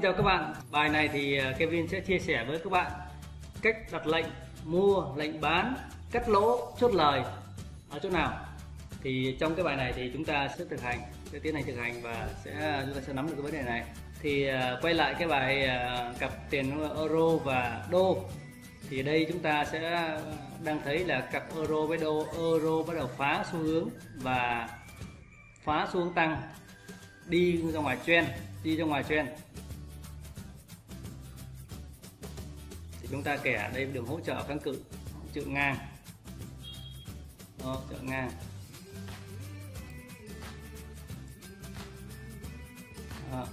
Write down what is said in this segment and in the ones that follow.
xin chào các bạn. Bài này thì à, Kevin sẽ chia sẻ với các bạn cách đặt lệnh mua, lệnh bán, cắt lỗ, chốt lời ở chỗ nào. Thì trong cái bài này thì chúng ta sẽ thực hành, sẽ tiến hành thực hành và sẽ chúng ta sẽ nắm được cái vấn đề này. Thì à, quay lại cái bài à, cặp tiền euro và đô. Thì đây chúng ta sẽ đang thấy là cặp euro với đô, euro bắt đầu phá xu hướng và phá xu hướng tăng đi ra ngoài trend đi ra ngoài trend chúng ta kẻ đây đường hỗ trợ kháng cự, chữ trợ ngang. Hỗ trợ ngang. Đó.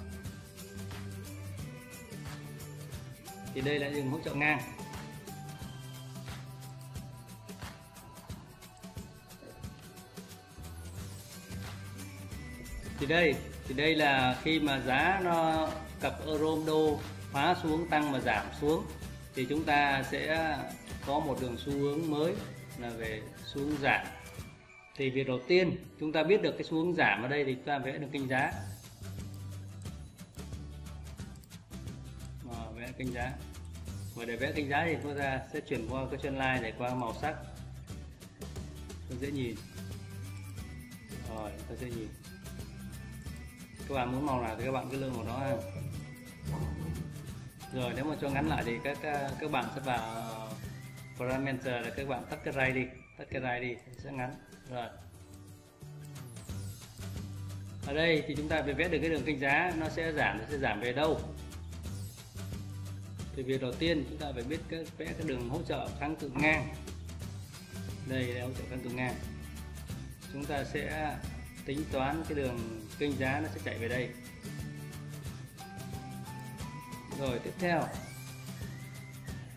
thì đây là đường hỗ trợ ngang. Thì đây thì đây là khi mà giá nó cặp euro đô phá xuống, tăng mà giảm xuống thì chúng ta sẽ có một đường xu hướng mới là về xu hướng giảm. Thì việc đầu tiên chúng ta biết được cái xu hướng giảm ở đây thì chúng ta vẽ được kênh giá. À, vẽ kênh giá. Và để vẽ kênh giá thì chúng ta sẽ chuyển qua cái chân line để qua màu sắc. Cho dễ nhìn. Rồi ta sẽ nhìn. Các bạn muốn màu nào thì các bạn cứ lựa màu đó ha rồi, nếu mà cho ngắn lại thì các các bạn sẽ vào parameter là các bạn tắt cái ray đi, tắt cái ray đi sẽ ngắn. Rồi. Ở đây thì chúng ta phải vẽ được cái đường kênh giá, nó sẽ giảm, nó sẽ giảm về đâu? Thì việc đầu tiên chúng ta phải biết cái, vẽ cái đường hỗ trợ kháng cự ngang. Đây là hỗ trợ kháng cự ngang. Chúng ta sẽ tính toán cái đường kênh giá nó sẽ chạy về đây rồi, tiếp theo.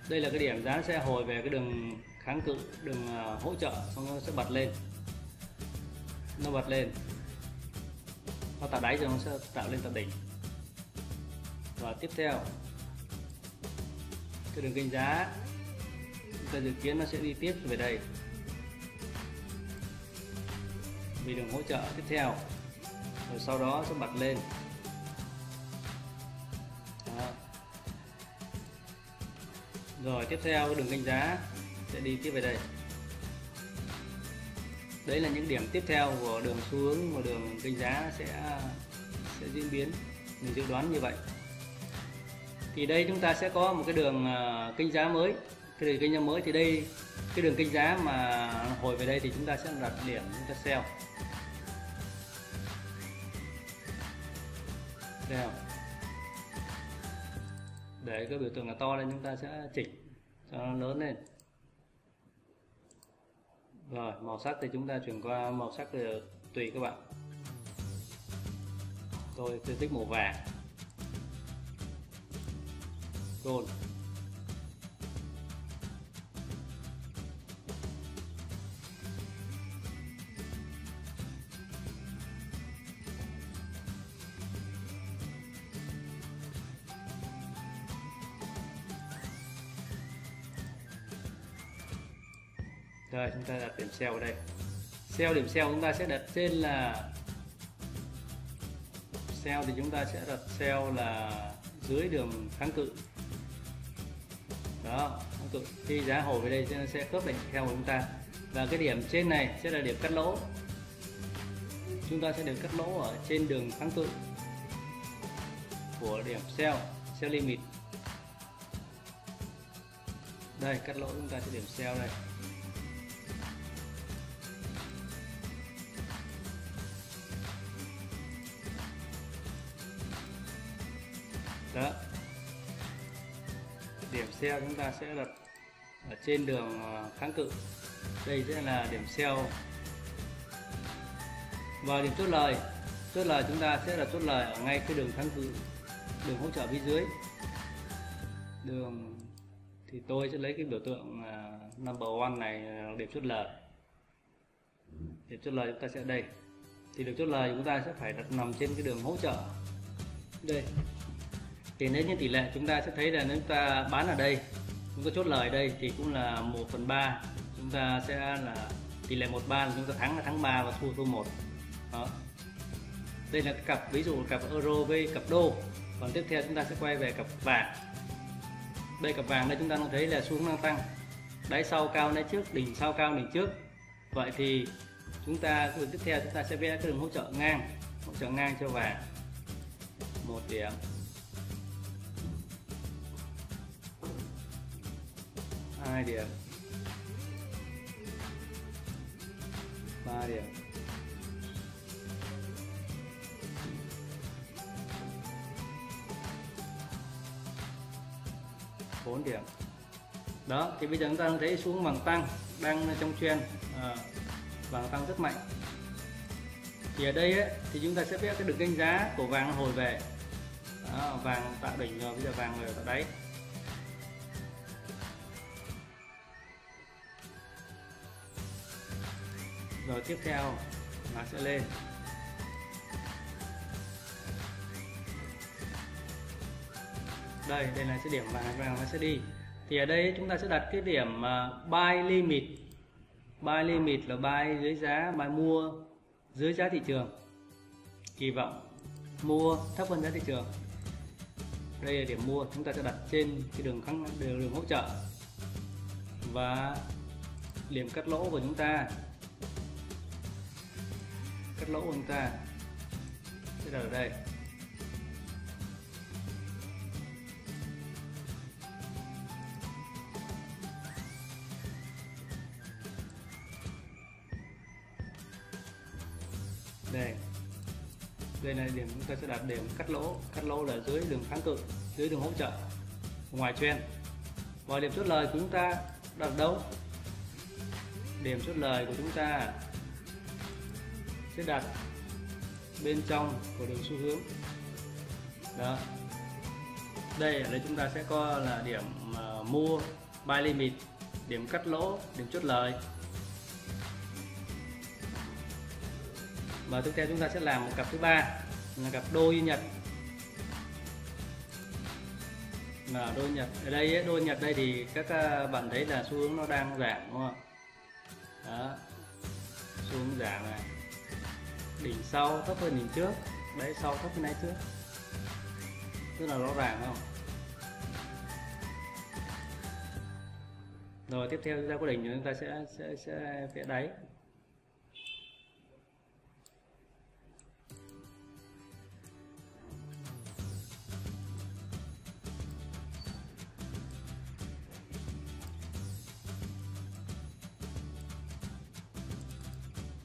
Đây là cái điểm giá sẽ hồi về cái đường kháng cự, đường à, hỗ trợ, xong nó sẽ bật lên. Nó bật lên. Nó tạo đáy rồi nó sẽ tạo lên tạo đỉnh. Và tiếp theo, cái đường kênh giá, chúng ta dự kiến nó sẽ đi tiếp về đây. Vì đường hỗ trợ tiếp theo. Rồi sau đó sẽ bật lên. Rồi, tiếp theo đường kênh giá sẽ đi tiếp về đây. Đấy là những điểm tiếp theo của đường xu hướng và đường kênh giá sẽ sẽ diễn biến. Mình dự đoán như vậy. Thì đây chúng ta sẽ có một cái đường à, kinh kênh giá mới. Cái đường kênh giá mới thì đây, cái đường kênh giá mà hồi về đây thì chúng ta sẽ đặt điểm, chúng ta sell. Sell để cái biểu tượng là to lên chúng ta sẽ chỉnh cho nó lớn lên. Rồi, màu sắc thì chúng ta chuyển qua màu sắc thì ờ, tùy các bạn. Tôi tôi thích màu vàng. Gold. Rồi, chúng ta đặt điểm sell ở đây. Sell điểm sell chúng ta sẽ đặt trên là sell thì chúng ta sẽ đặt sell là dưới đường kháng cự. Đó, kháng cự. Khi giá hồi về đây nó sẽ khớp lệnh theo của chúng ta. Và cái điểm trên này sẽ là điểm cắt lỗ. Chúng ta sẽ được cắt lỗ ở trên đường kháng cự của điểm sell sell limit. Đây, cắt lỗ chúng ta sẽ điểm sell đây. Điểm sell chúng ta sẽ đặt ở trên đường ờ, kháng cự. Đây sẽ là điểm sell và điểm chốt lời. Chốt lời chúng ta sẽ là chốt lời ở ngay cái đường kháng cự, đường hỗ trợ phía dưới. Đường thì tôi sẽ lấy cái biểu tượng ờ, number one này điểm chốt lời. Điểm chốt lời chúng ta sẽ ở đây. Thì điểm chốt lời chúng ta sẽ phải đặt nằm trên cái đường hỗ trợ. Đây thì nếu như tỷ lệ chúng ta sẽ thấy là nếu chúng ta bán ở đây, chúng ta chốt lời đây thì cũng là 1 phần 3 chúng ta sẽ là tỷ lệ 13 là chúng ta thắng là thắng 3 và thua thua 1 đó. Đây là cặp, ví dụ cặp euro với cặp đô. Còn tiếp theo chúng ta sẽ quay về cặp vàng. Đây cặp vàng đây chúng ta đang thấy là xu hướng đang tăng. Đáy sau cao, đáy trước, đỉnh sau cao, đỉnh trước. Vậy thì chúng ta bước tiếp theo chúng ta sẽ vẽ cái đường hỗ trợ ngang, hỗ trợ ngang cho vàng. Một điểm. 2 điểm. Ba điểm. Bốn điểm. Đó thì bây giờ chúng ta thấy xuống vàng tăng đang trong trend. Ờ, à, vàng tăng rất mạnh. Thì ở đây ấy, thì chúng ta sẽ biết cái đường kênh giá của vàng hồi về. Đó, vàng tạo đỉnh rồi bây giờ vàng ở tạo đáy. Rồi tiếp theo nó sẽ lên. Đây đây là cái điểm vàng vàng nó sẽ đi. Thì ở đây chúng ta sẽ đặt cái điểm à, buy limit. Buy limit là buy dưới giá buy mua dưới giá thị trường. Kỳ vọng mua thấp hơn giá thị trường. Đây là điểm mua chúng ta sẽ đặt trên cái đường kháng đường, đường hỗ trợ và điểm cắt lỗ của chúng ta cắt lỗ của chúng ta. Sẽ đặt ở đây. Đây. Đây là điểm chúng ta sẽ đặt điểm cắt lỗ. Cắt lỗ là dưới đường kháng cự, dưới đường hỗ trợ. Ngoài trend và điểm chốt lời của chúng ta đặt đâu? Điểm chốt lời của chúng ta sẽ đặt bên trong của đường xu hướng. Đó. Đây ở đây chúng ta sẽ có là điểm uh, mua buy limit điểm cắt lỗ điểm chốt lời. Và tiếp theo chúng ta sẽ làm một cặp thứ ba là cặp đôi nhật. Là đôi nhật. Ở đây đôi nhật đây thì các à, bạn thấy là xu hướng nó đang giảm đúng không đó. Xu hướng giảm này đỉnh sau, thấp hơn đỉnh trước. Đấy, sau thấp hơn đáy trước. Rất là rõ ràng không? Rồi, tiếp theo chúng ta có đỉnh chúng ta sẽ sẽ sẽ vẽ đáy.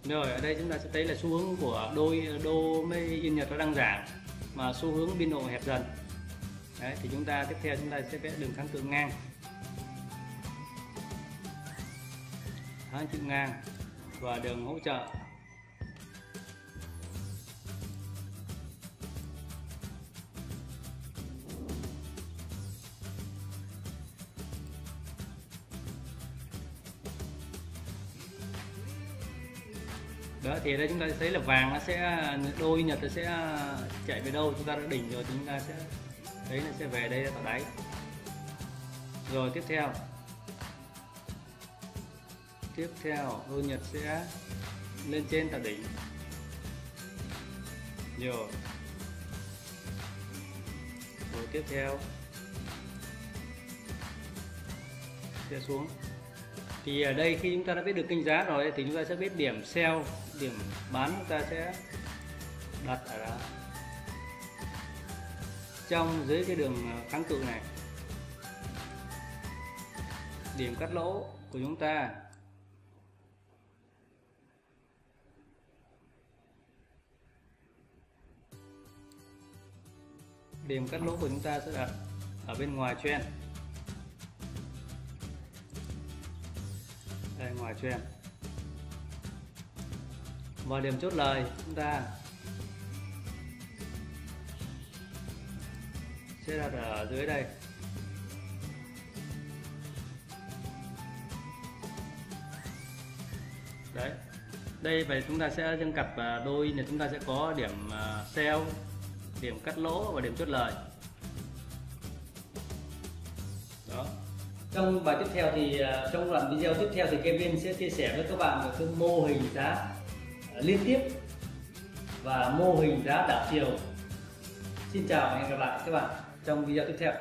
Rồi ở đây chúng ta sẽ thấy là xu hướng của đôi đô với yên nhật nó đang giảm mà xu hướng biên độ hẹp dần. Đấy, thì chúng ta tiếp theo chúng ta sẽ vẽ đường kháng cự ngang. Kháng cự ngang và đường hỗ trợ. Đó, thì đây chúng ta thấy là vàng nó sẽ, đôi nhật nó sẽ à, chạy về đâu? Chúng ta đã đỉnh rồi thì chúng ta sẽ thấy nó sẽ về đây tạo đáy. Rồi, tiếp theo. Tiếp theo, đôi nhật sẽ lên trên tạo đỉnh. Rồi. Rồi, tiếp theo. Sẽ xuống thì ở đây khi chúng ta đã biết được kênh giá rồi thì chúng ta sẽ biết điểm sell điểm bán chúng ta sẽ đặt ở đó. Trong dưới cái đường ờ, kháng cự này, điểm cắt lỗ của chúng ta điểm cắt lỗ của chúng ta sẽ đặt ở bên ngoài trend. Đây ngoài trend và điểm chốt lời chúng ta. Sẽ đặt ở dưới đây. Đấy. Đây vậy chúng ta sẽ trong cặp à, đôi thì chúng ta sẽ có điểm à, sell điểm cắt lỗ và điểm chốt lời. Đó trong bài tiếp theo thì à, trong đoạn video tiếp theo thì Kevin sẽ chia sẻ với các bạn về cái mô hình giá à, liên tiếp và mô hình giá đảo chiều. Xin chào và hẹn gặp lại các bạn trong video tiếp theo.